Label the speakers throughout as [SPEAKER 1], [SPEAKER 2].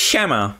[SPEAKER 1] Siema!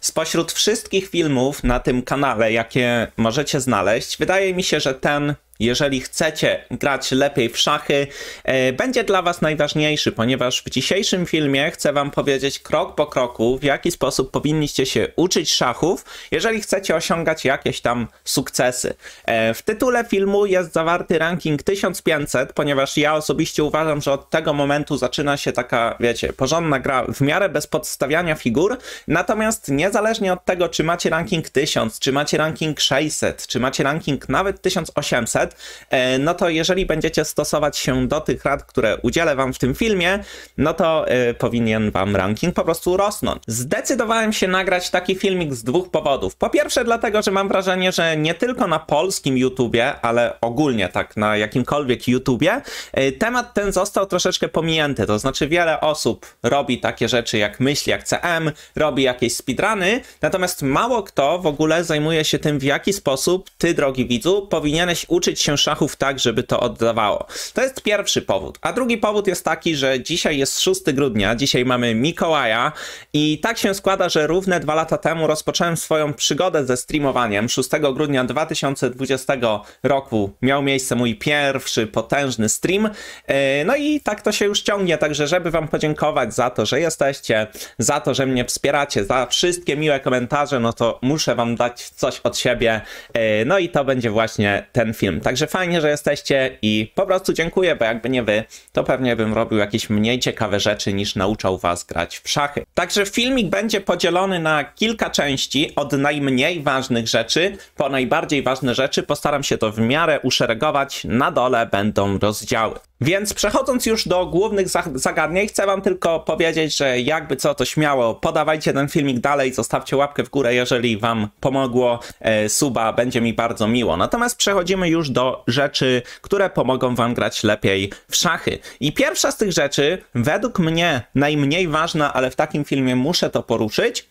[SPEAKER 1] Spośród wszystkich filmów na tym kanale, jakie możecie znaleźć, wydaje mi się, że ten jeżeli chcecie grać lepiej w szachy, e, będzie dla Was najważniejszy, ponieważ w dzisiejszym filmie chcę Wam powiedzieć krok po kroku, w jaki sposób powinniście się uczyć szachów, jeżeli chcecie osiągać jakieś tam sukcesy. E, w tytule filmu jest zawarty ranking 1500, ponieważ ja osobiście uważam, że od tego momentu zaczyna się taka, wiecie, porządna gra w miarę bez podstawiania figur. Natomiast niezależnie od tego, czy macie ranking 1000, czy macie ranking 600, czy macie ranking nawet 1800, E, no to jeżeli będziecie stosować się do tych rad, które udzielę wam w tym filmie, no to y, powinien wam ranking po prostu rosnąć. Zdecydowałem się nagrać taki filmik z dwóch powodów. Po pierwsze dlatego, że mam wrażenie, że nie tylko na polskim YouTubie, ale ogólnie tak na jakimkolwiek YouTubie, y, temat ten został troszeczkę pominięty. To znaczy wiele osób robi takie rzeczy jak myśli, jak CM, robi jakieś speedruny, natomiast mało kto w ogóle zajmuje się tym, w jaki sposób ty, drogi widzu, powinieneś uczyć uczyć się szachów tak, żeby to oddawało. To jest pierwszy powód. A drugi powód jest taki, że dzisiaj jest 6 grudnia, dzisiaj mamy Mikołaja i tak się składa, że równe dwa lata temu rozpocząłem swoją przygodę ze streamowaniem. 6 grudnia 2020 roku miał miejsce mój pierwszy potężny stream. E, no i tak to się już ciągnie, także żeby wam podziękować za to, że jesteście, za to, że mnie wspieracie, za wszystkie miłe komentarze, no to muszę wam dać coś od siebie. E, no i to będzie właśnie ten film. Także fajnie, że jesteście i po prostu dziękuję, bo jakby nie wy, to pewnie bym robił jakieś mniej ciekawe rzeczy niż nauczał was grać w szachy. Także filmik będzie podzielony na kilka części, od najmniej ważnych rzeczy po najbardziej ważne rzeczy. Postaram się to w miarę uszeregować. Na dole będą rozdziały. Więc przechodząc już do głównych zagadnień, chcę wam tylko powiedzieć, że jakby co to śmiało, podawajcie ten filmik dalej, zostawcie łapkę w górę, jeżeli wam pomogło e, suba, będzie mi bardzo miło. Natomiast przechodzimy już do rzeczy, które pomogą wam grać lepiej w szachy. I pierwsza z tych rzeczy, według mnie najmniej ważna, ale w takim filmie muszę to poruszyć,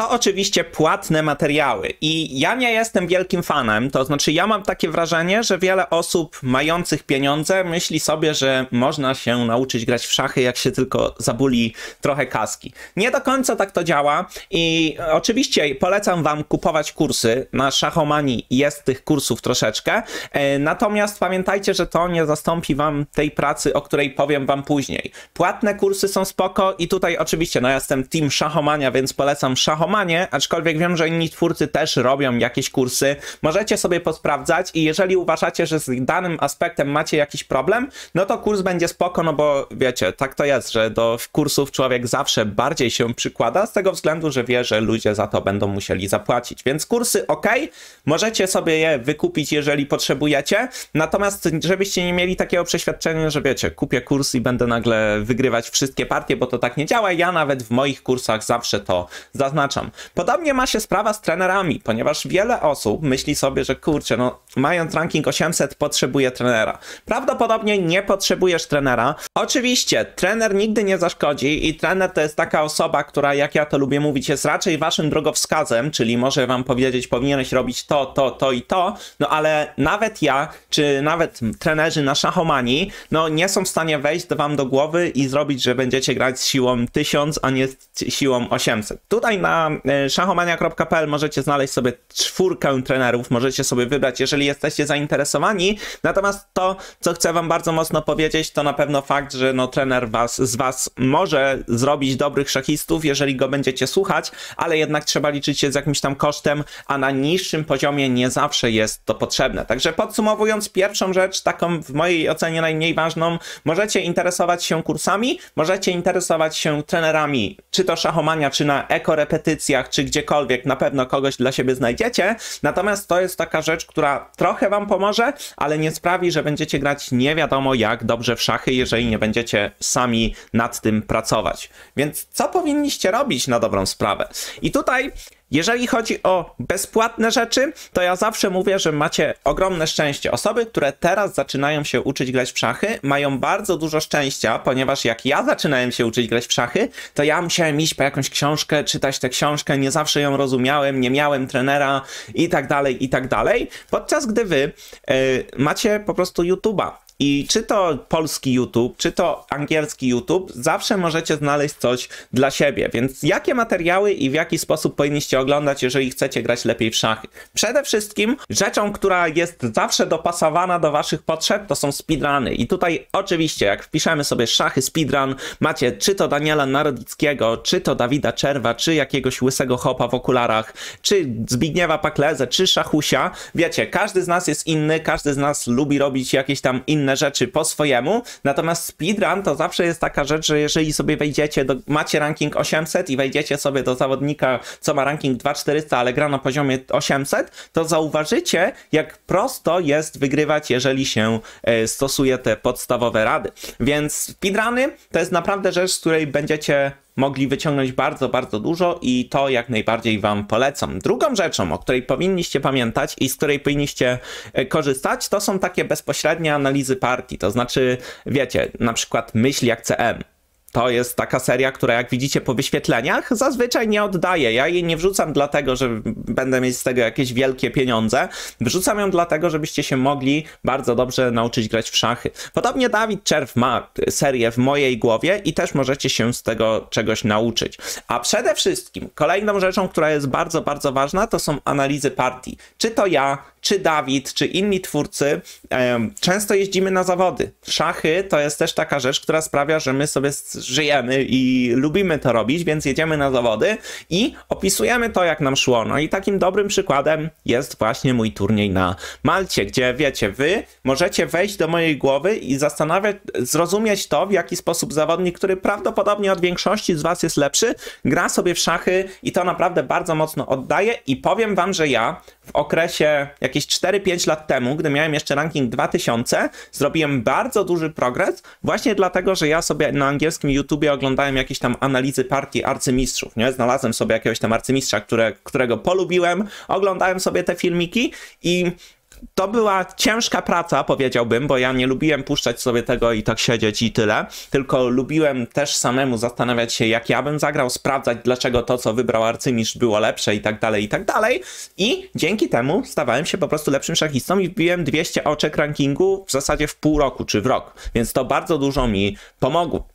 [SPEAKER 1] to oczywiście płatne materiały. I ja nie jestem wielkim fanem, to znaczy ja mam takie wrażenie, że wiele osób mających pieniądze myśli sobie, że można się nauczyć grać w szachy, jak się tylko zabuli trochę kaski. Nie do końca tak to działa i oczywiście polecam wam kupować kursy. Na szachomanii jest tych kursów troszeczkę, e, natomiast pamiętajcie, że to nie zastąpi wam tej pracy, o której powiem wam później. Płatne kursy są spoko i tutaj oczywiście, no ja jestem team szachomania, więc polecam szachomania szachomanie, aczkolwiek wiem, że inni twórcy też robią jakieś kursy. Możecie sobie posprawdzać i jeżeli uważacie, że z danym aspektem macie jakiś problem, no to kurs będzie spoko, no bo wiecie, tak to jest, że do kursów człowiek zawsze bardziej się przykłada z tego względu, że wie, że ludzie za to będą musieli zapłacić. Więc kursy ok, możecie sobie je wykupić, jeżeli potrzebujecie, natomiast żebyście nie mieli takiego przeświadczenia, że wiecie, kupię kurs i będę nagle wygrywać wszystkie partie, bo to tak nie działa. Ja nawet w moich kursach zawsze to zaznaczam zaznaczam. Podobnie ma się sprawa z trenerami, ponieważ wiele osób myśli sobie, że kurczę, no mając ranking 800 potrzebuje trenera. Prawdopodobnie nie potrzebujesz trenera. Oczywiście, trener nigdy nie zaszkodzi i trener to jest taka osoba, która, jak ja to lubię mówić, jest raczej waszym drogowskazem, czyli może wam powiedzieć, powinieneś robić to, to, to i to, no ale nawet ja, czy nawet trenerzy na szachomanii, no nie są w stanie wejść wam do głowy i zrobić, że będziecie grać z siłą 1000, a nie z siłą 800. Tutaj na e, szachomania.pl możecie znaleźć sobie czwórkę trenerów, możecie sobie wybrać, jeżeli jesteście zainteresowani. Natomiast to, co chcę wam bardzo mocno powiedzieć, to na pewno fakt, że no, trener was, z was może zrobić dobrych szachistów, jeżeli go będziecie słuchać, ale jednak trzeba liczyć się z jakimś tam kosztem, a na niższym poziomie nie zawsze jest to potrzebne. Także podsumowując, pierwszą rzecz, taką w mojej ocenie najmniej ważną, możecie interesować się kursami, możecie interesować się trenerami, czy to szachomania, czy na ekorepetycji, petycjach czy gdziekolwiek na pewno kogoś dla siebie znajdziecie. Natomiast to jest taka rzecz, która trochę wam pomoże, ale nie sprawi, że będziecie grać nie wiadomo jak dobrze w szachy, jeżeli nie będziecie sami nad tym pracować. Więc co powinniście robić na dobrą sprawę? I tutaj jeżeli chodzi o bezpłatne rzeczy, to ja zawsze mówię, że macie ogromne szczęście. Osoby, które teraz zaczynają się uczyć grać w szachy, mają bardzo dużo szczęścia, ponieważ jak ja zaczynałem się uczyć grać w szachy, to ja musiałem iść po jakąś książkę, czytać tę książkę, nie zawsze ją rozumiałem, nie miałem trenera i tak dalej, i tak dalej. Podczas gdy wy yy, macie po prostu YouTube'a I czy to polski YouTube, czy to angielski YouTube, zawsze możecie znaleźć coś dla siebie. Więc jakie materiały i w jaki sposób powinniście oglądać, jeżeli chcecie grać lepiej w szachy? Przede wszystkim rzeczą, która jest zawsze dopasowana do waszych potrzeb, to są speedruny. I tutaj oczywiście, jak wpiszemy sobie szachy speedrun, macie czy to Daniela Narodickiego, czy to Dawida Czerwa, czy jakiegoś łysego hopa w okularach, czy Zbigniewa Pakleze, czy Szachusia. Wiecie, każdy z nas jest inny, każdy z nas lubi robić jakieś tam inne rzeczy po swojemu, natomiast speedrun to zawsze jest taka rzecz, że jeżeli sobie wejdziecie, do, macie ranking 800 i wejdziecie sobie do zawodnika, co ma ranking 2400, ale gra na poziomie 800, to zauważycie, jak prosto jest wygrywać, jeżeli się e, stosuje te podstawowe rady. Więc speedruny to jest naprawdę rzecz, z której będziecie mogli wyciągnąć bardzo, bardzo dużo i to jak najbardziej Wam polecam. Drugą rzeczą, o której powinniście pamiętać i z której powinniście e, korzystać, to są takie bezpośrednie analizy partii. To znaczy, wiecie, na przykład myśl jak CM. To jest taka seria, która jak widzicie po wyświetleniach zazwyczaj nie oddaje. Ja jej nie wrzucam dlatego, że będę mieć z tego jakieś wielkie pieniądze. Wrzucam ją dlatego, żebyście się mogli bardzo dobrze nauczyć grać w szachy. Podobnie Dawid Czerw ma serię w mojej głowie i też możecie się z tego czegoś nauczyć. A przede wszystkim kolejną rzeczą, która jest bardzo, bardzo ważna, to są analizy partii. Czy to ja, czy Dawid, czy inni twórcy, często jeździmy na zawody. Szachy to jest też taka rzecz, która sprawia, że my sobie żyjemy i lubimy to robić, więc jedziemy na zawody i opisujemy to, jak nam szło. No i takim dobrym przykładem jest właśnie mój turniej na Malcie, gdzie wiecie, wy możecie wejść do mojej głowy i zastanawiać, zrozumieć to, w jaki sposób zawodnik, który prawdopodobnie od większości z was jest lepszy, gra sobie w szachy i to naprawdę bardzo mocno oddaje i powiem wam, że ja w okresie jakieś 4-5 lat temu, gdy miałem jeszcze ranking 2000, zrobiłem bardzo duży progres, właśnie dlatego, że ja sobie na angielskim YouTubie oglądałem jakieś tam analizy partii arcymistrzów, nie? Znalazłem sobie jakiegoś tam arcymistrza, które, którego polubiłem, oglądałem sobie te filmiki i to była ciężka praca, powiedziałbym, bo ja nie lubiłem puszczać sobie tego i tak siedzieć i tyle, tylko lubiłem też samemu zastanawiać się, jak ja bym zagrał, sprawdzać, dlaczego to, co wybrał arcymistrz było lepsze i tak dalej, i tak dalej. I dzięki temu stawałem się po prostu lepszym szachistą i wbiłem 200 oczek rankingu w zasadzie w pół roku czy w rok, więc to bardzo dużo mi pomogło.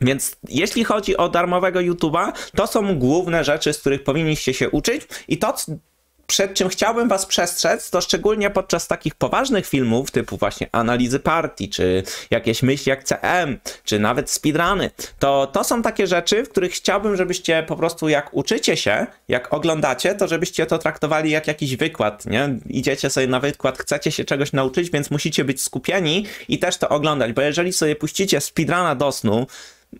[SPEAKER 1] Więc jeśli chodzi o darmowego YouTube'a, to są główne rzeczy, z których powinniście się uczyć i to, przed czym chciałbym was przestrzec, to szczególnie podczas takich poważnych filmów, typu właśnie analizy partii, czy jakieś myśli jak CM, czy nawet speedruny, to to są takie rzeczy, w których chciałbym, żebyście po prostu jak uczycie się, jak oglądacie, to żebyście to traktowali jak jakiś wykład, nie? Idziecie sobie na wykład, chcecie się czegoś nauczyć, więc musicie być skupieni i też to oglądać, bo jeżeli sobie puścicie speedruna do snu,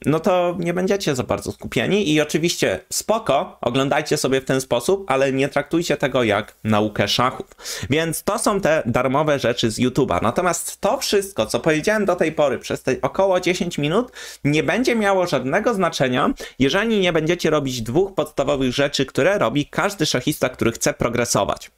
[SPEAKER 1] no to nie będziecie za bardzo skupieni i oczywiście spoko, oglądajcie sobie w ten sposób, ale nie traktujcie tego jak naukę szachów. Więc to są te darmowe rzeczy z YouTube'a. Natomiast to wszystko, co powiedziałem do tej pory przez te około 10 minut, nie będzie miało żadnego znaczenia, jeżeli nie będziecie robić dwóch podstawowych rzeczy, które robi każdy szachista, który chce progresować.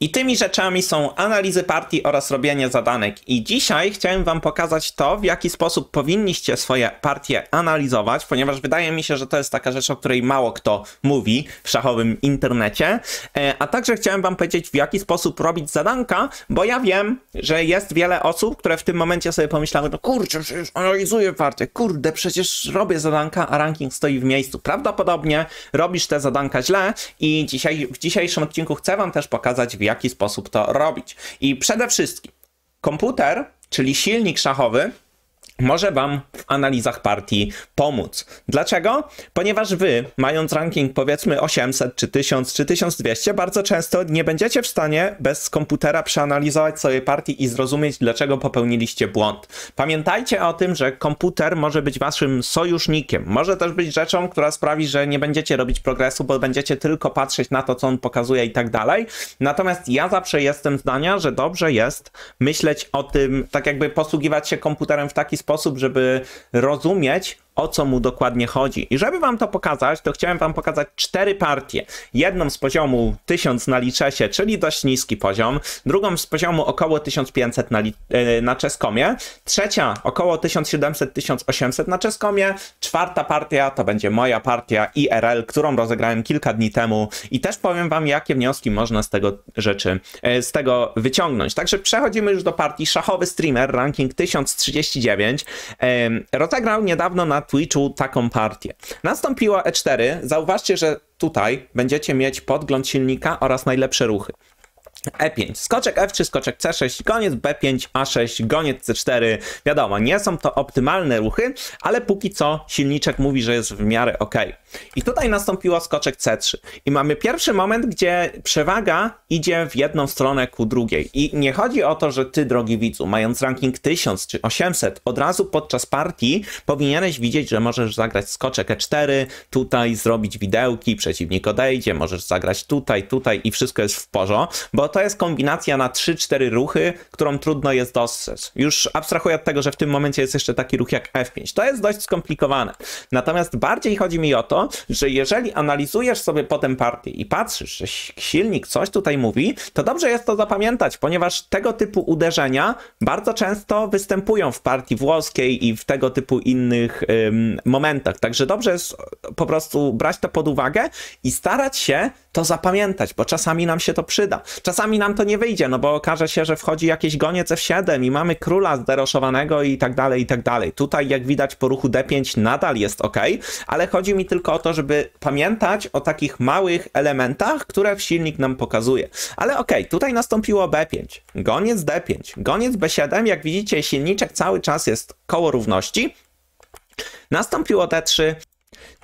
[SPEAKER 1] I tymi rzeczami są analizy partii oraz robienie zadanek. I dzisiaj chciałem Wam pokazać to, w jaki sposób powinniście swoje partie analizować, ponieważ wydaje mi się, że to jest taka rzecz, o której mało kto mówi w szachowym internecie. E, a także chciałem Wam powiedzieć, w jaki sposób robić zadanka, bo ja wiem, że jest wiele osób, które w tym momencie sobie pomyślały, no kurczę, przecież analizuję partię, kurde, przecież robię zadanka, a ranking stoi w miejscu. Prawdopodobnie robisz te zadanka źle i dzisiaj, w dzisiejszym odcinku chcę Wam też pokazać, w jaki sposób to robić. I przede wszystkim komputer, czyli silnik szachowy, może Wam w analizach partii pomóc. Dlaczego? Ponieważ Wy, mając ranking powiedzmy 800 czy 1000 czy 1200, bardzo często nie będziecie w stanie bez komputera przeanalizować swojej partii i zrozumieć, dlaczego popełniliście błąd. Pamiętajcie o tym, że komputer może być Waszym sojusznikiem. Może też być rzeczą, która sprawi, że nie będziecie robić progresu, bo będziecie tylko patrzeć na to, co on pokazuje i tak dalej. Natomiast ja zawsze jestem zdania, że dobrze jest myśleć o tym, tak jakby posługiwać się komputerem w taki sposób, sposób, żeby rozumieć, o co mu dokładnie chodzi. I żeby wam to pokazać, to chciałem wam pokazać cztery partie. Jedną z poziomu 1000 na Liczesie, czyli dość niski poziom, drugą z poziomu około 1500 na, e, na Czeskomie, trzecia około 1700-1800 na Czeskomie, czwarta partia to będzie moja partia IRL, którą rozegrałem kilka dni temu i też powiem wam, jakie wnioski można z tego rzeczy, e, z tego wyciągnąć. Także przechodzimy już do partii szachowy streamer, ranking 1039. Rozegrał niedawno na Twitchu taką partię. Nastąpiło E4. Zauważcie, że tutaj będziecie mieć podgląd silnika oraz najlepsze ruchy. E5, skoczek F3, skoczek C6, goniec B5, A6, goniec C4. Wiadomo, nie są to optymalne ruchy, ale póki co silniczek mówi, że jest w miarę ok. I tutaj nastąpiło skoczek C3. I mamy pierwszy moment, gdzie przewaga idzie w jedną stronę ku drugiej. I nie chodzi o to, że ty, drogi widzu, mając ranking 1000 czy 800, od razu podczas partii powinieneś widzieć, że możesz zagrać skoczek E4, tutaj zrobić widełki, przeciwnik odejdzie, możesz zagrać tutaj, tutaj i wszystko jest w porządku, bo to jest kombinacja na 3-4 ruchy, którą trudno jest dostrzec. Już abstrahuję od tego, że w tym momencie jest jeszcze taki ruch jak F5. To jest dość skomplikowane. Natomiast bardziej chodzi mi o to, że jeżeli analizujesz sobie potem partię i patrzysz, że silnik coś tutaj mówi, to dobrze jest to zapamiętać, ponieważ tego typu uderzenia bardzo często występują w partii włoskiej i w tego typu innych ym, momentach. Także dobrze jest po prostu brać to pod uwagę i starać się to zapamiętać, bo czasami nam się to przyda. Czasami nam to nie wyjdzie, no bo okaże się, że wchodzi jakieś goniec F7 i mamy króla zderoszowanego i tak dalej, i tak dalej. Tutaj, jak widać po ruchu D5 nadal jest ok, ale chodzi mi tylko o to, żeby pamiętać o takich małych elementach, które w silnik nam pokazuje. Ale ok, tutaj nastąpiło B5, goniec D5, goniec B7, jak widzicie silniczek cały czas jest koło równości, Nastąpiło D3,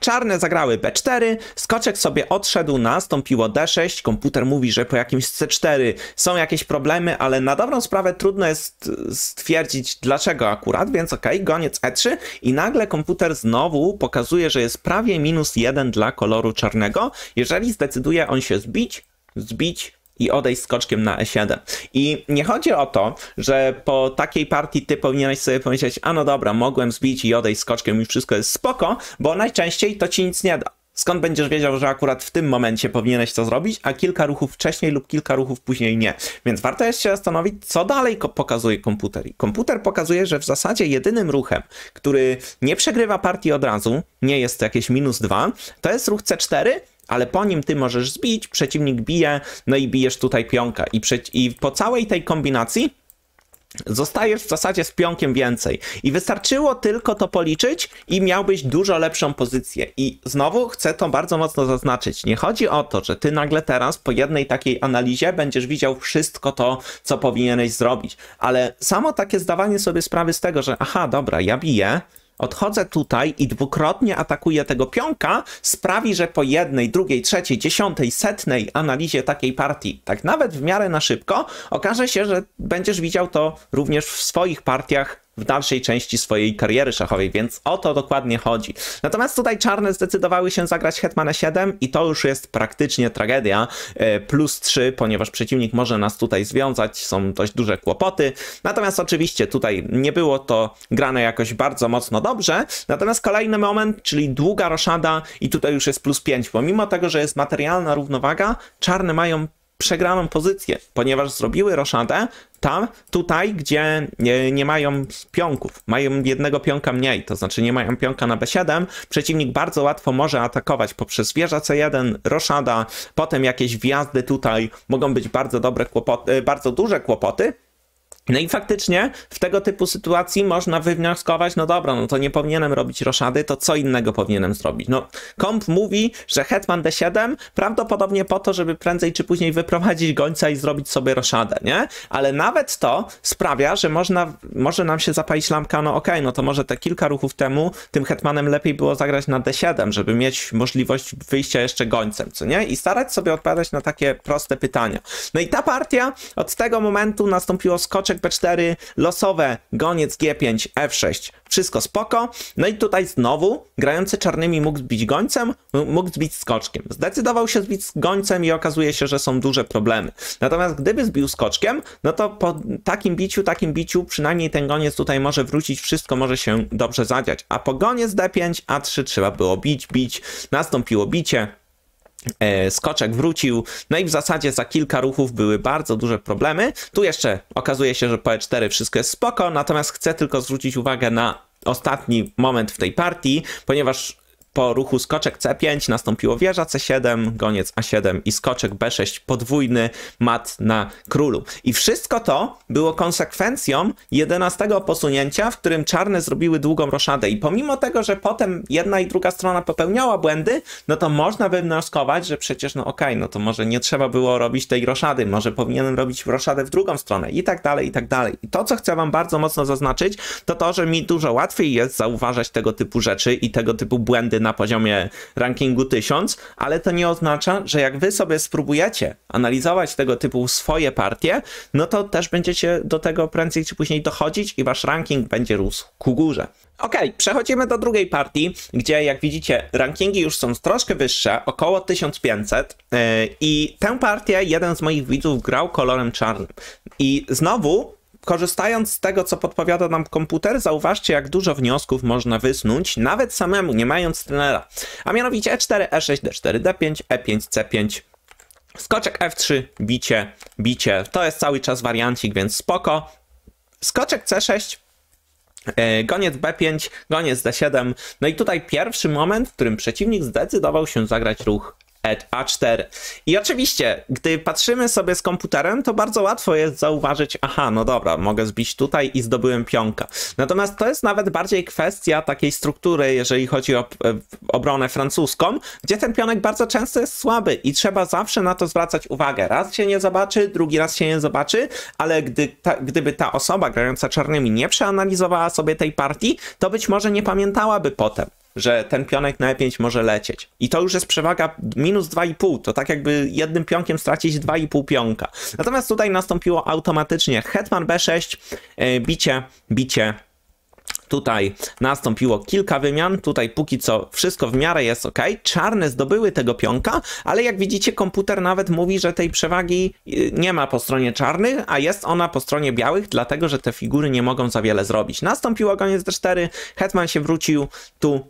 [SPEAKER 1] Czarne zagrały B4, skoczek sobie odszedł, nastąpiło D6, komputer mówi, że po jakimś C4 są jakieś problemy, ale na dobrą sprawę trudno jest stwierdzić dlaczego akurat, więc ok, goniec E3 i nagle komputer znowu pokazuje, że jest prawie minus 1 dla koloru czarnego, jeżeli zdecyduje on się zbić, zbić, i odejść skoczkiem na E7. I nie chodzi o to, że po takiej partii ty powinieneś sobie powiedzieć, a no dobra, mogłem zbić i odejść skoczkiem i wszystko jest spoko, bo najczęściej to ci nic nie da. Skąd będziesz wiedział, że akurat w tym momencie powinieneś to zrobić, a kilka ruchów wcześniej lub kilka ruchów później nie. Więc warto jest się zastanowić, co dalej pokazuje komputer. I komputer pokazuje, że w zasadzie jedynym ruchem, który nie przegrywa partii od razu, nie jest to jakieś minus dwa, to jest ruch C4, ale po nim ty możesz zbić, przeciwnik bije, no i bijesz tutaj pionka. I, i po całej tej kombinacji Zostajesz w zasadzie z pionkiem więcej. I wystarczyło tylko to policzyć i miałbyś dużo lepszą pozycję. I znowu chcę to bardzo mocno zaznaczyć. Nie chodzi o to, że ty nagle teraz po jednej takiej analizie będziesz widział wszystko to, co powinieneś zrobić. Ale samo takie zdawanie sobie sprawy z tego, że aha, dobra, ja biję, odchodzę tutaj i dwukrotnie atakuję tego pionka, sprawi, że po jednej, drugiej, trzeciej, dziesiątej, setnej analizie takiej partii, tak nawet w miarę na szybko, okaże się, że będziesz widział to również w swoich partiach w dalszej części swojej kariery szachowej, więc o to dokładnie chodzi. Natomiast tutaj czarne zdecydowały się zagrać Hetmana 7 i to już jest praktycznie tragedia. E, plus 3, ponieważ przeciwnik może nas tutaj związać, są dość duże kłopoty. Natomiast oczywiście tutaj nie było to grane jakoś bardzo mocno dobrze. Natomiast kolejny moment, czyli długa roszada i tutaj już jest plus 5, pomimo tego, że jest materialna równowaga, czarne mają przegraną pozycję, ponieważ zrobiły roszadę tam, tutaj, gdzie nie, nie, mają pionków, mają jednego pionka mniej, to znaczy nie mają pionka na B7, przeciwnik bardzo łatwo może atakować poprzez wieża C1, roszada, potem jakieś wjazdy tutaj, mogą być bardzo dobre kłopoty, bardzo duże kłopoty, no i faktycznie w tego typu sytuacji można wywnioskować, no dobra, no to nie powinienem robić roszady, to co innego powinienem zrobić? No, komp mówi, że hetman d7 prawdopodobnie po to, żeby prędzej czy później wyprowadzić gońca i zrobić sobie roszadę, nie? Ale nawet to sprawia, że można, może nam się zapalić lampka, no okej, okay, no to może te kilka ruchów temu tym hetmanem lepiej było zagrać na d7, żeby mieć możliwość wyjścia jeszcze gońcem, co nie? I starać sobie odpowiadać na takie proste pytania. No i ta partia od tego momentu nastąpiło skoczek skoczek B4, losowe, goniec G5, F6, wszystko spoko. No i tutaj znowu grający czarnymi mógł zbić gońcem, mógł zbić skoczkiem. Zdecydował się zbić gońcem i okazuje się, że są duże problemy. Natomiast gdyby zbił skoczkiem, no to po takim biciu, takim biciu, przynajmniej ten goniec tutaj może wrócić, wszystko może się dobrze zadziać. A po goniec D5, A3 trzeba było bić, bić, nastąpiło bicie, skoczek wrócił, no i w zasadzie za kilka ruchów były bardzo duże problemy. Tu jeszcze okazuje się, że po E4 wszystko jest spoko, natomiast chcę tylko zwrócić uwagę na ostatni moment w tej partii, ponieważ po ruchu skoczek C5 nastąpiło wieża C7, goniec A7 i skoczek B6 podwójny mat na królu. I wszystko to było konsekwencją 11 posunięcia, w którym czarne zrobiły długą roszadę. I pomimo tego, że potem jedna i druga strona popełniała błędy, no to można wywnioskować, że przecież no okej, okay, no to może nie trzeba było robić tej roszady, może powinienem robić roszadę w drugą stronę i tak dalej, i tak dalej. I to, co chcę wam bardzo mocno zaznaczyć, to to, że mi dużo łatwiej jest zauważać tego typu rzeczy i tego typu błędy na poziomie rankingu 1000, ale to nie oznacza, że jak wy sobie spróbujecie analizować tego typu swoje partie, no to też będziecie do tego prędzej czy później dochodzić i wasz ranking będzie rósł ku górze. Ok, przechodzimy do drugiej partii, gdzie jak widzicie rankingi już są troszkę wyższe, około 1500 yy, i tę partię jeden z moich widzów grał kolorem czarnym. I znowu korzystając z tego, co podpowiada nam komputer, zauważcie, jak dużo wniosków można wysnuć, nawet samemu, nie mając trenera. A mianowicie E4, E6, D4, D5, E5, C5, skoczek F3, bicie, bicie. To jest cały czas wariancik, więc spoko. Skoczek C6, e, Goniec B5, goniec D7. No i tutaj pierwszy moment, w którym przeciwnik zdecydował się zagrać ruch A4. I oczywiście, gdy patrzymy sobie z komputerem, to bardzo łatwo jest zauważyć, aha, no dobra, mogę zbić tutaj i zdobyłem pionka. Natomiast to jest nawet bardziej kwestia takiej struktury, jeżeli chodzi o e, obronę francuską, gdzie ten pionek bardzo często jest słaby i trzeba zawsze na to zwracać uwagę. Raz się nie zobaczy, drugi raz się nie zobaczy, ale gdy ta, gdyby ta osoba grająca czarnymi nie przeanalizowała sobie tej partii, to być może nie pamiętałaby potem że ten pionek na E5 może lecieć. I to już jest przewaga minus 2,5. To tak jakby jednym pionkiem stracić 2,5 pionka. Natomiast tutaj nastąpiło automatycznie hetman B6, e, bicie, bicie, Tutaj nastąpiło kilka wymian, tutaj póki co wszystko w miarę jest ok. Czarne zdobyły tego pionka, ale jak widzicie komputer nawet mówi, że tej przewagi y, nie ma po stronie czarnych, a jest ona po stronie białych, dlatego że te figury nie mogą za wiele zrobić. Nastąpiło koniec D4, hetman się wrócił, tu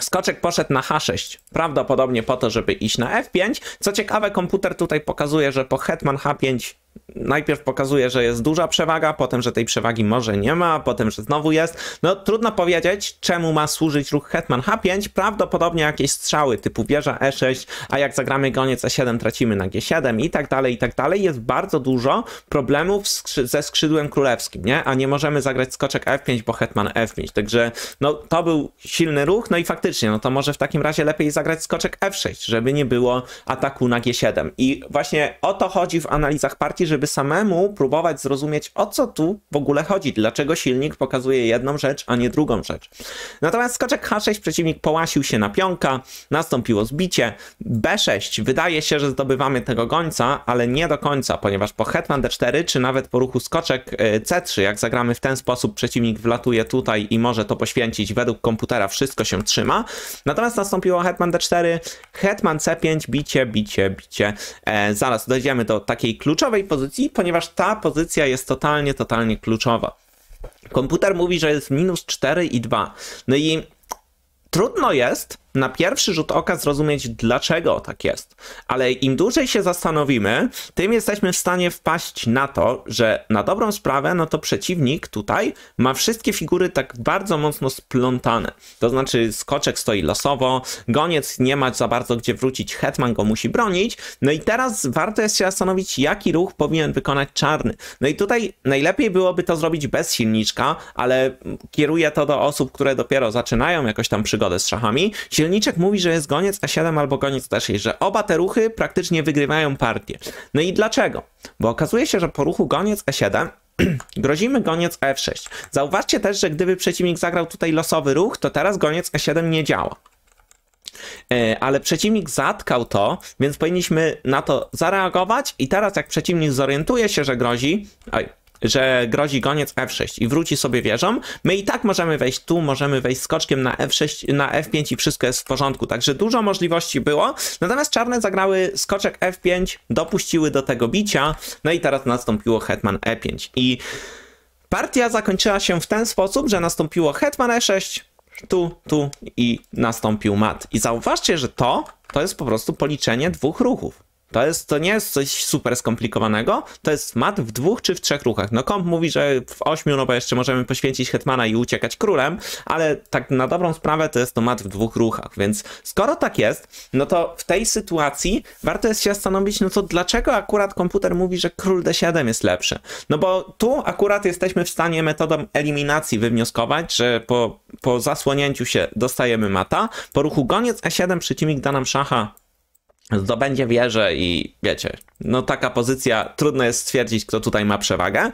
[SPEAKER 1] Skoczek poszedł na H6, prawdopodobnie po to, żeby iść na F5. Co ciekawe, komputer tutaj pokazuje, że po hetman H5 najpierw pokazuje, że jest duża przewaga, potem, że tej przewagi może nie ma, potem, że znowu jest. No trudno powiedzieć, czemu ma służyć ruch hetman H5. Prawdopodobnie jakieś strzały typu wieża E6, a jak zagramy goniec E7 tracimy na G7 i tak dalej, i tak dalej. Jest bardzo dużo problemów ze skrzydłem królewskim, nie? A nie możemy zagrać skoczek F5, bo hetman F5. Także no to był silny ruch, no i faktycznie, no to może w takim razie lepiej zagrać skoczek F6, żeby nie było ataku na G7. I właśnie o to chodzi w analizach partii, żeby samemu próbować zrozumieć, o co tu w ogóle chodzi, dlaczego silnik pokazuje jedną rzecz, a nie drugą rzecz. Natomiast skoczek H6 przeciwnik połasił się na pionka, nastąpiło zbicie. B6 wydaje się, że zdobywamy tego gońca, ale nie do końca, ponieważ po hetman D4, czy nawet po ruchu skoczek e, C3, jak zagramy w ten sposób, przeciwnik wlatuje tutaj i może to poświęcić. Według komputera wszystko się trzyma. Natomiast nastąpiło hetman D4, hetman C5, bicie, bicie, bicie. E, zaraz dojdziemy do takiej kluczowej pozycji, ponieważ ta pozycja jest totalnie, totalnie kluczowa. Komputer mówi, że jest minus 4 i 2. No i trudno jest na pierwszy rzut oka zrozumieć, dlaczego tak jest. Ale im dłużej się zastanowimy, tym jesteśmy w stanie wpaść na to, że na dobrą sprawę, no to przeciwnik tutaj ma wszystkie figury tak bardzo mocno splątane. To znaczy, skoczek stoi losowo, goniec nie ma za bardzo gdzie wrócić, hetman go musi bronić. No i teraz warto jest się zastanowić, jaki ruch powinien wykonać czarny. No i tutaj najlepiej byłoby to zrobić bez silniczka, ale kieruję to do osób, które dopiero zaczynają jakoś tam przygodę z szachami. Mówi, że jest goniec A7 albo goniec D6, że oba te ruchy praktycznie wygrywają partię. No i dlaczego? Bo okazuje się, że po ruchu goniec E7 grozimy goniec F6. Zauważcie też, że gdyby przeciwnik zagrał tutaj losowy ruch, to teraz goniec E7 nie działa. E, ale przeciwnik zatkał to, więc powinniśmy na to zareagować i teraz jak przeciwnik zorientuje się, że grozi, oj, że grozi goniec F6 i wróci sobie wieżą, my i tak możemy wejść tu, możemy wejść skoczkiem na F6, na F5 i wszystko jest w porządku. Także dużo możliwości było. Natomiast czarne zagrały skoczek F5, dopuściły do tego bicia, no i teraz nastąpiło hetman E5. I partia zakończyła się w ten sposób, że nastąpiło hetman E6, tu, tu i nastąpił mat. I zauważcie, że to, to jest po prostu policzenie dwóch ruchów. To, jest, to nie jest coś super skomplikowanego, to jest mat w dwóch czy w trzech ruchach. No komp mówi, że w ośmiu, no bo jeszcze możemy poświęcić hetmana i uciekać królem, ale tak na dobrą sprawę to jest to mat w dwóch ruchach, więc skoro tak jest, no to w tej sytuacji warto jest się zastanowić, no to dlaczego akurat komputer mówi, że król d7 jest lepszy? No bo tu akurat jesteśmy w stanie metodą eliminacji wywnioskować, że po, po zasłonięciu się dostajemy mata, po ruchu goniec e7 przeciwnik da nam szacha zdobędzie wieżę i wiecie, no taka pozycja, trudno jest stwierdzić, kto tutaj ma przewagę.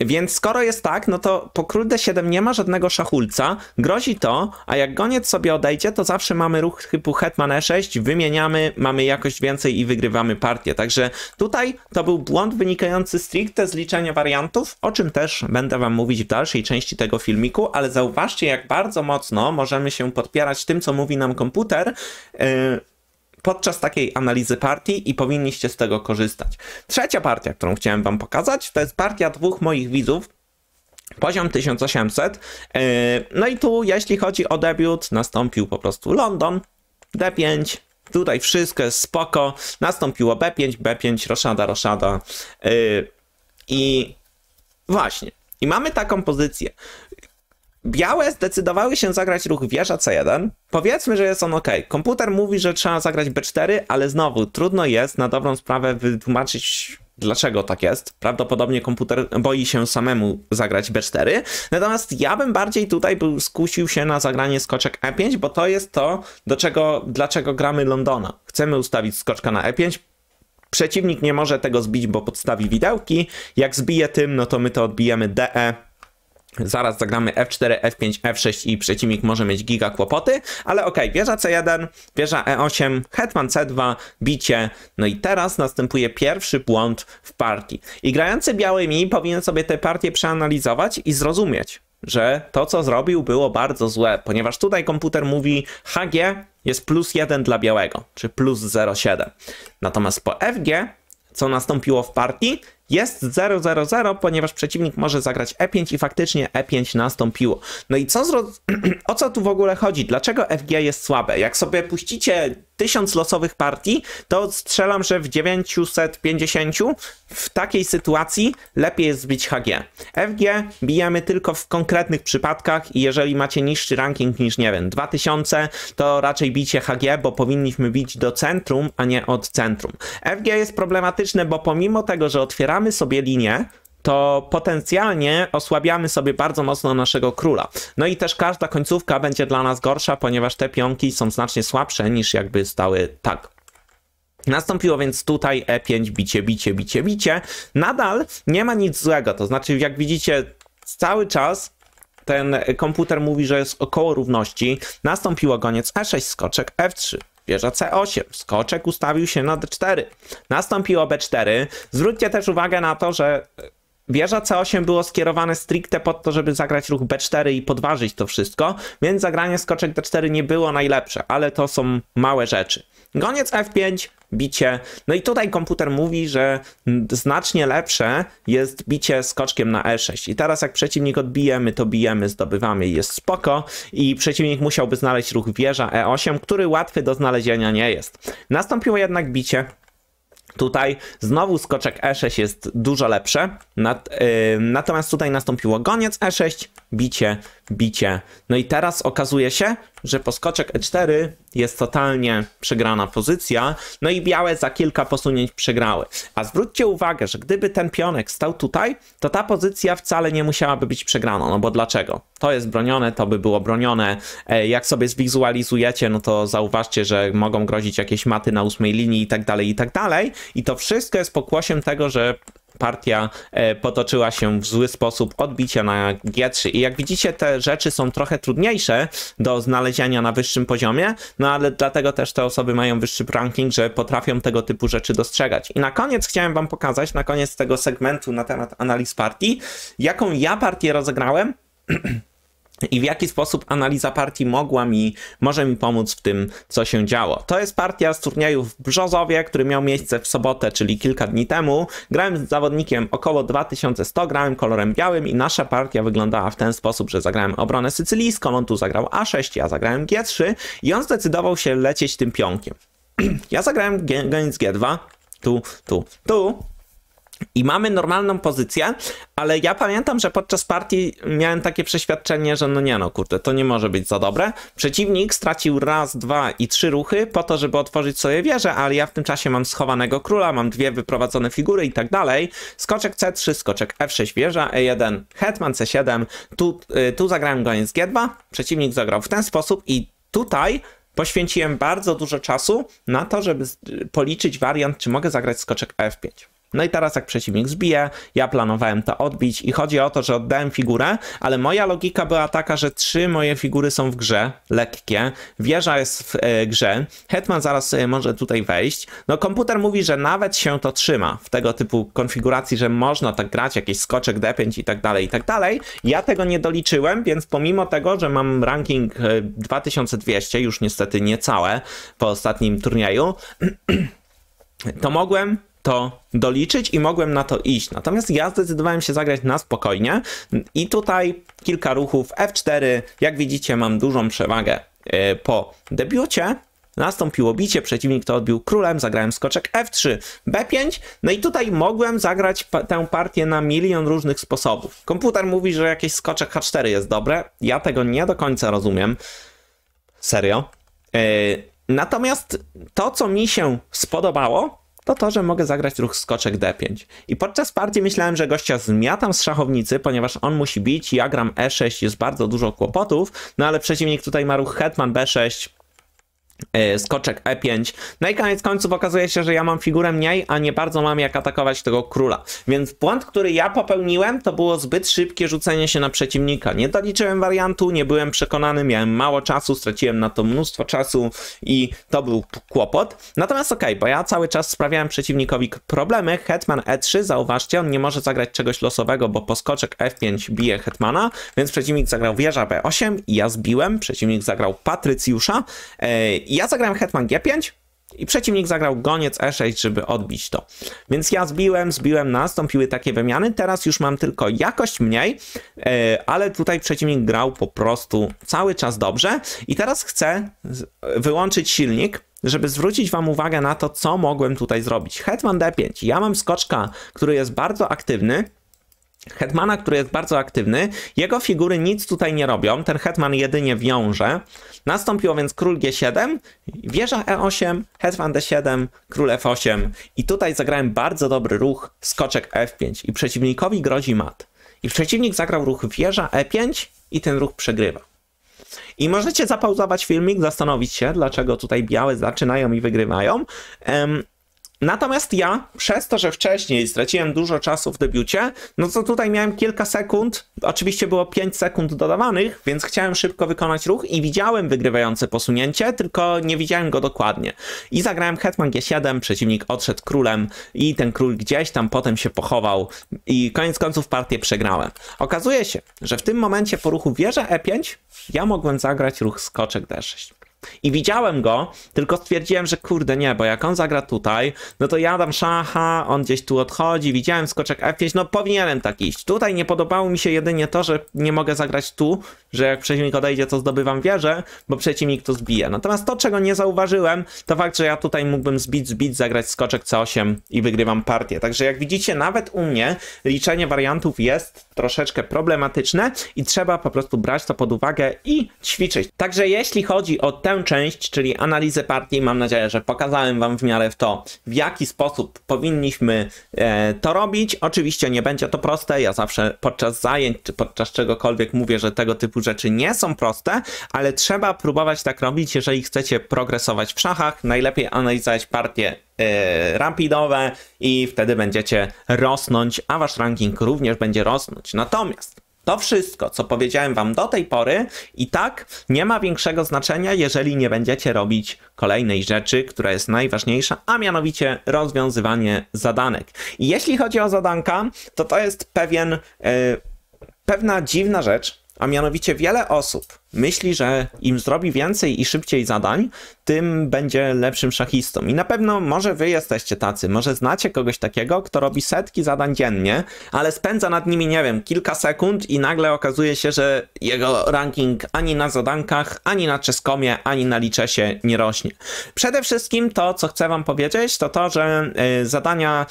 [SPEAKER 1] Więc skoro jest tak, no to po król d7 nie ma żadnego szachulca, grozi to, a jak goniec sobie odejdzie, to zawsze mamy ruch typu hetman e6, wymieniamy, mamy jakość więcej i wygrywamy partię. Także tutaj to był błąd wynikający stricte z liczenia wariantów, o czym też będę wam mówić w dalszej części tego filmiku, ale zauważcie jak bardzo mocno możemy się podpierać tym, co mówi nam komputer, yy, podczas takiej analizy partii i powinniście z tego korzystać. Trzecia partia, którą chciałem Wam pokazać, to jest partia dwóch moich widzów. Poziom 1800. Yy, no i tu, jeśli chodzi o debiut, nastąpił po prostu London, D5. Tutaj wszystko jest spoko. Nastąpiło B5, B5, roszada, roszada. Yy, I właśnie. I mamy taką pozycję. Białe zdecydowały się zagrać ruch wieża C1. Powiedzmy, że jest on ok. Komputer mówi, że trzeba zagrać B4, ale znowu trudno jest na dobrą sprawę wytłumaczyć dlaczego tak jest. Prawdopodobnie komputer boi się samemu zagrać B4. Natomiast ja bym bardziej tutaj był, skusił się na zagranie skoczek E5, bo to jest to, do czego, dlaczego gramy Londona. Chcemy ustawić skoczka na E5, Przeciwnik nie może tego zbić, bo podstawi widełki. Jak zbije tym, no to my to odbijemy DE Zaraz zagramy F4, F5, F6 i przeciwnik może mieć giga kłopoty, ale ok, wieża C1, wieża E8, hetman C2, bicie, no i teraz następuje pierwszy błąd w partii. I grający białymi powinien sobie tę partię przeanalizować i zrozumieć, że to co zrobił było bardzo złe, ponieważ tutaj komputer mówi HG jest plus 1 dla białego, czy plus 0,7. Natomiast po FG, co nastąpiło w partii, jest 0-0-0, ponieważ przeciwnik może zagrać E5 i faktycznie E5 nastąpiło. No i co o co tu w ogóle chodzi? Dlaczego FG jest słabe? Jak sobie puścicie 1000 losowych partii, to strzelam, że w 950 w takiej sytuacji lepiej jest zbić HG. FG bijemy tylko w konkretnych przypadkach i jeżeli macie niższy ranking niż, nie wiem, 2000, to raczej bicie HG, bo powinniśmy bić do centrum, a nie od centrum. FG jest problematyczne, bo pomimo tego, że otwieramy sobie linię, to potencjalnie osłabiamy sobie bardzo mocno naszego króla. No i też każda końcówka będzie dla nas gorsza, ponieważ te pionki są znacznie słabsze niż jakby stały tak. Nastąpiło więc tutaj E5, bicie, bicie, bicie, bicie. Nadal nie ma nic złego, to znaczy jak widzicie cały czas ten komputer mówi, że jest około równości. Nastąpiło goniec E6, skoczek F3. Wieża C8, skoczek ustawił się na D4. Nastąpiło B4. Zwróćcie też uwagę na to, że Wieża C8 było skierowane stricte pod to, żeby zagrać ruch B4 i podważyć to wszystko, więc zagranie skoczek D4 nie było najlepsze, ale to są małe rzeczy. Goniec F5, bicie. No i tutaj komputer mówi, że znacznie lepsze jest bicie skoczkiem na E6. I teraz jak przeciwnik odbije, my to bijemy, zdobywamy i jest spoko. I przeciwnik musiałby znaleźć ruch wieża E8, który łatwy do znalezienia nie jest. Nastąpiło jednak bicie Tutaj znowu skoczek E6 jest dużo lepsze, yy, natomiast tutaj nastąpiło goniec E6, bicie, bicie. No i teraz okazuje się, że po skoczek E4 jest totalnie przegrana pozycja, no i białe za kilka posunięć przegrały. A zwróćcie uwagę, że gdyby ten pionek stał tutaj, to ta pozycja wcale nie musiałaby być przegrana, no bo dlaczego? To jest bronione, to by było bronione. E, jak sobie zwizualizujecie, no to zauważcie, że mogą grozić jakieś maty na ósmej linii i tak dalej, i tak dalej. I to wszystko jest pokłosiem tego, że partia e, potoczyła się w zły sposób odbicia na G3. I jak widzicie, te rzeczy są trochę trudniejsze do znalezienia na wyższym poziomie, no ale dlatego też te osoby mają wyższy ranking, że potrafią tego typu rzeczy dostrzegać. I na koniec chciałem wam pokazać, na koniec tego segmentu na temat analiz partii, jaką ja partię rozegrałem i w jaki sposób analiza partii mogła mi, może mi pomóc w tym, co się działo. To jest partia z turnieju w Brzozowie, który miał miejsce w sobotę, czyli kilka dni temu. Grałem z zawodnikiem około 2100, grałem kolorem białym i nasza partia wyglądała w ten sposób, że zagrałem obronę sycylijską, on tu zagrał A6, ja zagrałem G3 i on zdecydował się lecieć tym pionkiem. ja zagrałem goniec G2, tu, tu, tu, i mamy normalną pozycję, ale ja pamiętam, że podczas partii miałem takie przeświadczenie, że no nie no, kurde, to nie może być za dobre. Przeciwnik stracił raz, dwa i trzy ruchy po to, żeby otworzyć sobie wieżę, ale ja w tym czasie mam schowanego króla, mam dwie wyprowadzone figury i tak dalej. Skoczek C3, skoczek F6 wieża, E1, hetman C7, tu, y, tu zagrałem goniec G2, przeciwnik zagrał w ten sposób i tutaj poświęciłem bardzo dużo czasu na to, żeby policzyć wariant, czy mogę zagrać skoczek F5. No i teraz jak przeciwnik zbije, ja planowałem to odbić i chodzi o to, że oddałem figurę, ale moja logika była taka, że trzy moje figury są w grze, lekkie, wieża jest w e, grze, hetman zaraz e, może tutaj wejść. No komputer mówi, że nawet się to trzyma w tego typu konfiguracji, że można tak grać, jakiś skoczek D5 i tak dalej, i tak dalej. Ja tego nie doliczyłem, więc pomimo tego, że mam ranking 2200, e, już niestety niecałe po ostatnim turnieju, to mogłem to doliczyć i mogłem na to iść. Natomiast ja zdecydowałem się zagrać na spokojnie i tutaj kilka ruchów F4. Jak widzicie, mam dużą przewagę e, po debiucie. Nastąpiło bicie, przeciwnik to odbił królem, zagrałem skoczek F3, B5, no i tutaj mogłem zagrać tę partię na milion różnych sposobów. Komputer mówi, że jakiś skoczek H4 jest dobre, ja tego nie do końca rozumiem. Serio. Yy, natomiast to, co mi się spodobało, to to, że mogę zagrać ruch skoczek D5. I podczas partii myślałem, że gościa zmiatam z szachownicy, ponieważ on musi bić, ja gram E6, jest bardzo dużo kłopotów, no ale przeciwnik tutaj ma ruch hetman B6, E, skoczek E5. No i koniec końców okazuje się, że ja mam figurę mniej, a nie bardzo mam jak atakować tego króla. Więc błąd, który ja popełniłem, to było zbyt szybkie rzucenie się na przeciwnika. Nie doliczyłem wariantu, nie byłem przekonany, miałem mało czasu, straciłem na to mnóstwo czasu i to był kłopot. Natomiast okej, okay, bo ja cały czas sprawiałem przeciwnikowi problemy. Hetman E3, zauważcie, on nie może zagrać czegoś losowego, bo po skoczek F5 bije hetmana, więc przeciwnik zagrał wieża B8 i ja zbiłem, przeciwnik zagrał Patrycjusza. Yy, ja zagrałem hetman g5 i przeciwnik zagrał goniec e6, żeby odbić to. Więc ja zbiłem, zbiłem, nastąpiły takie wymiany. Teraz już mam tylko jakość mniej, e, ale tutaj przeciwnik grał po prostu cały czas dobrze. I teraz chcę wyłączyć silnik, żeby zwrócić Wam uwagę na to, co mogłem tutaj zrobić. Hetman d5. Ja mam skoczka, który jest bardzo aktywny. Hetmana, który jest bardzo aktywny, jego figury nic tutaj nie robią, ten hetman jedynie wiąże. Nastąpiło więc król G7, wieża E8, hetman D7, król F8 i tutaj zagrałem bardzo dobry ruch, skoczek F5 i przeciwnikowi grozi mat. I przeciwnik zagrał ruch wieża E5 i ten ruch przegrywa. I możecie zapauzować filmik, zastanowić się, dlaczego tutaj białe zaczynają i wygrywają. Natomiast ja, przez to, że wcześniej straciłem dużo czasu w debiucie, no to tutaj miałem kilka sekund, oczywiście było 5 sekund dodawanych, więc chciałem szybko wykonać ruch i widziałem wygrywające posunięcie, tylko nie widziałem go dokładnie. I zagrałem hetman g7, przeciwnik odszedł królem i ten król gdzieś tam potem się pochował i koniec końców partię przegrałem. Okazuje się, że w tym momencie po ruchu wieża e5 ja mogłem zagrać ruch skoczek d6. I widziałem go, tylko stwierdziłem, że kurde nie, bo jak on zagra tutaj, no to ja dam szacha, on gdzieś tu odchodzi, widziałem skoczek F5, no powinienem tak iść. Tutaj nie podobało mi się jedynie to, że nie mogę zagrać tu, że jak przeciwnik odejdzie, to zdobywam wieżę, bo przeciwnik to zbije. Natomiast to, czego nie zauważyłem, to fakt, że ja tutaj mógłbym zbić, zbić, zagrać skoczek C8 i wygrywam partię. Także jak widzicie, nawet u mnie liczenie wariantów jest troszeczkę problematyczne i trzeba po prostu brać to pod uwagę i ćwiczyć. Także jeśli chodzi o tę tę część, czyli analizę partii. Mam nadzieję, że pokazałem Wam w miarę w to, w jaki sposób powinniśmy e, to robić. Oczywiście nie będzie to proste. Ja zawsze podczas zajęć czy podczas czegokolwiek mówię, że tego typu rzeczy nie są proste, ale trzeba próbować tak robić, jeżeli chcecie progresować w szachach. Najlepiej analizować partie e, rapidowe i wtedy będziecie rosnąć, a wasz ranking również będzie rosnąć. Natomiast to wszystko, co powiedziałem Wam do tej pory, i tak nie ma większego znaczenia, jeżeli nie będziecie robić kolejnej rzeczy, która jest najważniejsza, a mianowicie rozwiązywanie zadanek. I jeśli chodzi o zadanka, to to jest pewien, yy, pewna dziwna rzecz, a mianowicie wiele osób myśli, że im zrobi więcej i szybciej zadań, tym będzie lepszym szachistą. I na pewno może wy jesteście tacy, może znacie kogoś takiego, kto robi setki zadań dziennie, ale spędza nad nimi, nie wiem, kilka sekund i nagle okazuje się, że jego ranking ani na zadankach, ani na czeskomie, ani na liczesie nie rośnie. Przede wszystkim to, co chcę wam powiedzieć, to to, że y, zadania,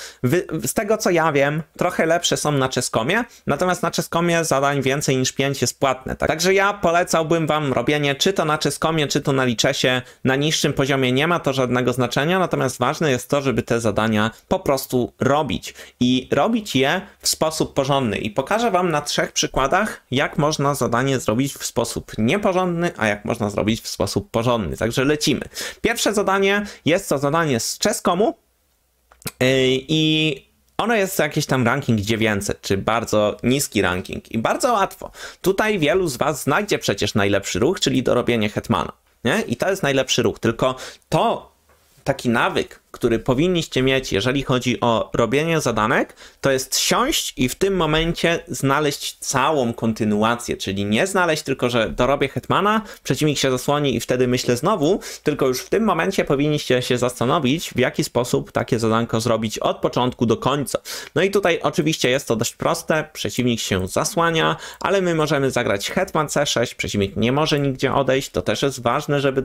[SPEAKER 1] z tego co ja wiem, trochę lepsze są na czeskomie, natomiast na czeskomie zadań więcej niż 5 jest płatne. Tak? Także ja polecałbym wam robienie czy to na czeskomie, czy to na liczesie na niższym poziomie nie ma to żadnego znaczenia, natomiast ważne jest to, żeby te zadania po prostu robić i robić je w sposób porządny. I pokażę Wam na trzech przykładach, jak można zadanie zrobić w sposób nieporządny, a jak można zrobić w sposób porządny. Także lecimy. Pierwsze zadanie jest to zadanie z czeskomu yy, i ono jest jakiś tam ranking 900, czy bardzo niski ranking i bardzo łatwo. Tutaj wielu z Was znajdzie przecież najlepszy ruch, czyli dorobienie hetmana. Nie? I to jest najlepszy ruch. Tylko to, taki nawyk, który powinniście mieć, jeżeli chodzi o robienie zadanek, to jest siąść i w tym momencie znaleźć całą kontynuację, czyli nie znaleźć tylko, że dorobię Hetmana, przeciwnik się zasłoni i wtedy myślę znowu, tylko już w tym momencie powinniście się zastanowić, w jaki sposób takie zadanko zrobić od początku do końca. No i tutaj oczywiście jest to dość proste, przeciwnik się zasłania, ale my możemy zagrać Hetman C6, przeciwnik nie może nigdzie odejść, to też jest ważne, żeby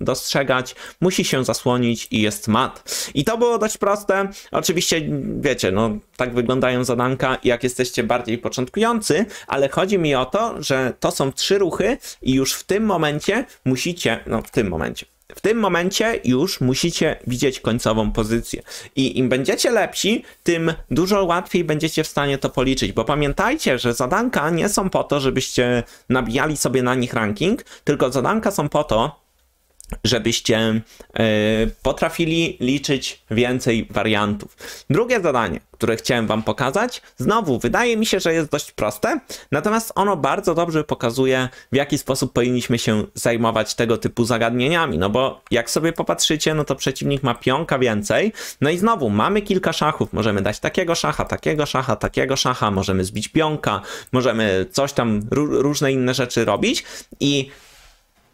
[SPEAKER 1] dostrzegać, musi się zasłonić i jest mat. I to było dość proste. Oczywiście, wiecie, no tak wyglądają zadanka, jak jesteście bardziej początkujący, ale chodzi mi o to, że to są trzy ruchy i już w tym momencie musicie, no w tym momencie, w tym momencie już musicie widzieć końcową pozycję. I im będziecie lepsi, tym dużo łatwiej będziecie w stanie to policzyć, bo pamiętajcie, że zadanka nie są po to, żebyście nabijali sobie na nich ranking, tylko zadanka są po to, żebyście e, potrafili liczyć więcej wariantów. Drugie zadanie, które chciałem Wam pokazać, znowu wydaje mi się, że jest dość proste, natomiast ono bardzo dobrze pokazuje, w jaki sposób powinniśmy się zajmować tego typu zagadnieniami. No bo jak sobie popatrzycie, no to przeciwnik ma pionka więcej, no i znowu mamy kilka szachów. Możemy dać takiego szacha, takiego szacha, takiego szacha, możemy zbić pionka, możemy coś tam, różne inne rzeczy robić i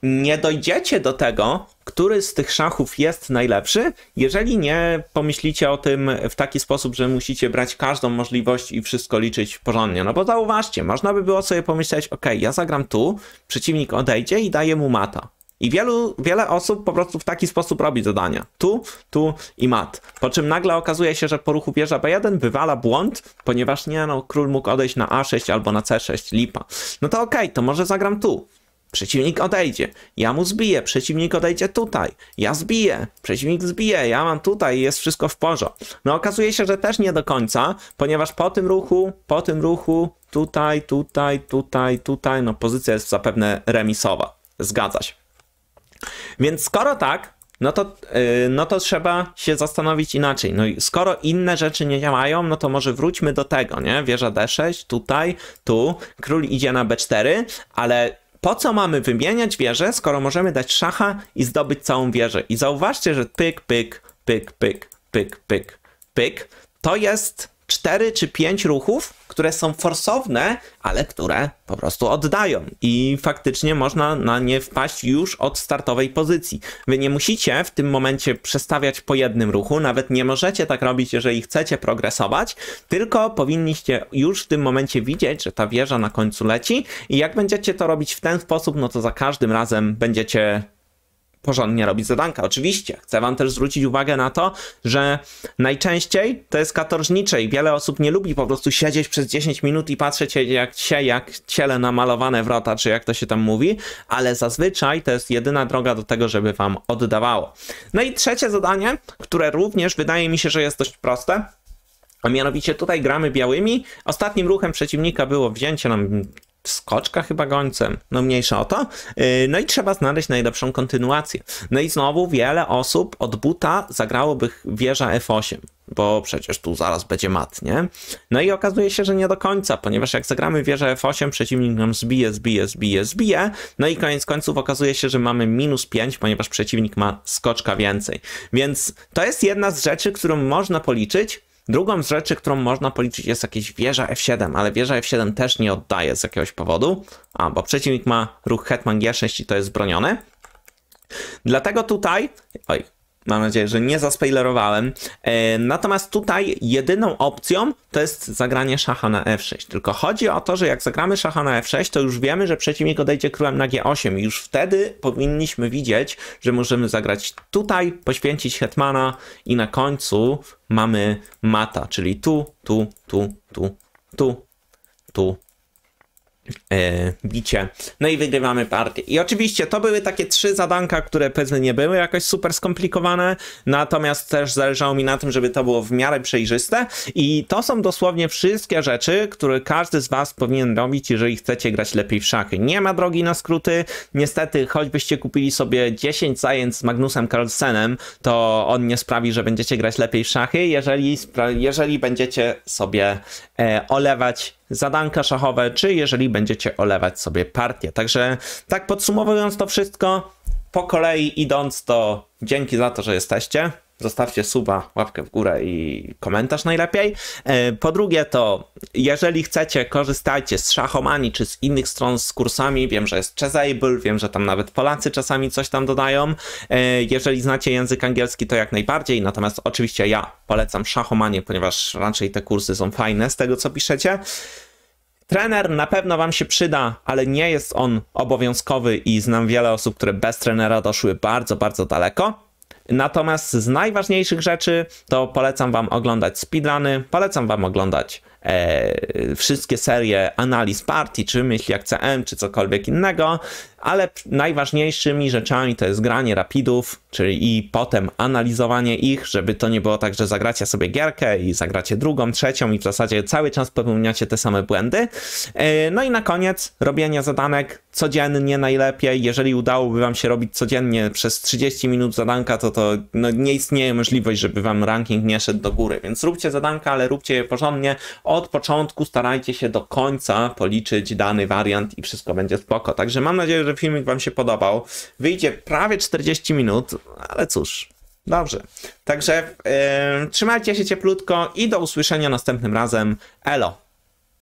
[SPEAKER 1] nie dojdziecie do tego, który z tych szachów jest najlepszy, jeżeli nie pomyślicie o tym w taki sposób, że musicie brać każdą możliwość i wszystko liczyć porządnie. No bo zauważcie, można by było sobie pomyśleć, ok, ja zagram tu, przeciwnik odejdzie i daje mu mata. I wielu, wiele osób po prostu w taki sposób robi zadania. Tu, tu i mat. Po czym nagle okazuje się, że po ruchu wieża B1 wywala błąd, ponieważ nie, no, król mógł odejść na A6 albo na C6, lipa. No to okej, okay, to może zagram tu. Przeciwnik odejdzie, ja mu zbiję, przeciwnik odejdzie tutaj, ja zbiję, przeciwnik zbije, ja mam tutaj, jest wszystko w porządku. No okazuje się, że też nie do końca, ponieważ po tym ruchu, po tym ruchu, tutaj, tutaj, tutaj, tutaj, no pozycja jest zapewne remisowa. Zgadza się. Więc skoro tak, no to, yy, no to trzeba się zastanowić inaczej. No i skoro inne rzeczy nie działają, no to może wróćmy do tego, nie? Wieża D6, tutaj, tu, król idzie na B4, ale po co mamy wymieniać wieżę, skoro możemy dać szacha i zdobyć całą wieżę? I zauważcie, że pyk, pyk, pyk, pyk, pyk, pyk, pyk, to jest 4 czy 5 ruchów, które są forsowne, ale które po prostu oddają i faktycznie można na nie wpaść już od startowej pozycji. Wy nie musicie w tym momencie przestawiać po jednym ruchu, nawet nie możecie tak robić, jeżeli chcecie progresować, tylko powinniście już w tym momencie widzieć, że ta wieża na końcu leci i jak będziecie to robić w ten sposób, no to za każdym razem będziecie porządnie robić zadanka. Oczywiście, chcę wam też zwrócić uwagę na to, że najczęściej to jest katorżnicze i wiele osób nie lubi po prostu siedzieć przez 10 minut i patrzeć jak się, jak ciele namalowane wrota, czy jak to się tam mówi, ale zazwyczaj to jest jedyna droga do tego, żeby wam oddawało. No i trzecie zadanie, które również wydaje mi się, że jest dość proste, a mianowicie tutaj gramy białymi. Ostatnim ruchem przeciwnika było wzięcie nam skoczka chyba gońcem, no mniejsza o to. Yy, no i trzeba znaleźć najlepszą kontynuację. No i znowu wiele osób od buta zagrałoby wieża F8, bo przecież tu zaraz będzie mat, nie? No i okazuje się, że nie do końca, ponieważ jak zagramy wieżę F8, przeciwnik nam zbije, zbije, zbije, zbije, no i koniec końców okazuje się, że mamy minus 5, ponieważ przeciwnik ma skoczka więcej. Więc to jest jedna z rzeczy, którą można policzyć, Drugą z rzeczy, którą można policzyć jest jakieś wieża F7, ale wieża F7 też nie oddaje z jakiegoś powodu. A, bo przeciwnik ma ruch hetman G6 i to jest bronione. Dlatego tutaj... Oj, Mam nadzieję, że nie zaspoilerowałem. E, natomiast tutaj jedyną opcją to jest zagranie szacha na f6. Tylko chodzi o to, że jak zagramy szacha na f6, to już wiemy, że przeciwnik odejdzie królem na g8 i już wtedy powinniśmy widzieć, że możemy zagrać tutaj, poświęcić hetmana i na końcu mamy mata, czyli tu, tu, tu, tu, tu, tu, bicie. No i wygrywamy partię. I oczywiście to były takie trzy zadanka, które pewnie nie były jakoś super skomplikowane, natomiast też zależało mi na tym, żeby to było w miarę przejrzyste i to są dosłownie wszystkie rzeczy, które każdy z was powinien robić, jeżeli chcecie grać lepiej w szachy. Nie ma drogi na skróty, niestety choćbyście kupili sobie 10 zajęć z Magnusem Carlsenem, to on nie sprawi, że będziecie grać lepiej w szachy, jeżeli, jeżeli będziecie sobie e, olewać zadanka szachowe, czy jeżeli będziecie olewać sobie partię. Także tak podsumowując to wszystko, po kolei idąc, to dzięki za to, że jesteście. Zostawcie suba, łapkę w górę i komentarz najlepiej. E, po drugie to, jeżeli chcecie, korzystajcie z Szachomani czy z innych stron z kursami. Wiem, że jest Chessable, wiem, że tam nawet Polacy czasami coś tam dodają. E, jeżeli znacie język angielski, to jak najbardziej. Natomiast oczywiście ja polecam Szachomanie, ponieważ raczej te kursy są fajne z tego, co piszecie. Trener na pewno Wam się przyda, ale nie jest on obowiązkowy i znam wiele osób, które bez trenera doszły bardzo, bardzo daleko. Natomiast z najważniejszych rzeczy to polecam Wam oglądać speedruny, polecam Wam oglądać e, wszystkie serie analiz partii, czy myśli jak CM, czy cokolwiek innego ale najważniejszymi rzeczami to jest granie rapidów, czyli i potem analizowanie ich, żeby to nie było tak, że zagracie sobie gierkę i zagracie drugą, trzecią i w zasadzie cały czas popełniacie te same błędy. E, no i na koniec robienie zadanek codziennie najlepiej. Jeżeli udałoby wam się robić codziennie przez 30 minut zadanka, to to no, nie istnieje możliwość, żeby wam ranking nie szedł do góry. Więc róbcie zadanka, ale róbcie je porządnie. Od początku starajcie się do końca policzyć dany wariant i wszystko będzie spoko. Także mam nadzieję, że filmik Wam się podobał. Wyjdzie prawie 40 minut, ale cóż, dobrze. Także yy, trzymajcie się cieplutko i do usłyszenia następnym razem. Elo!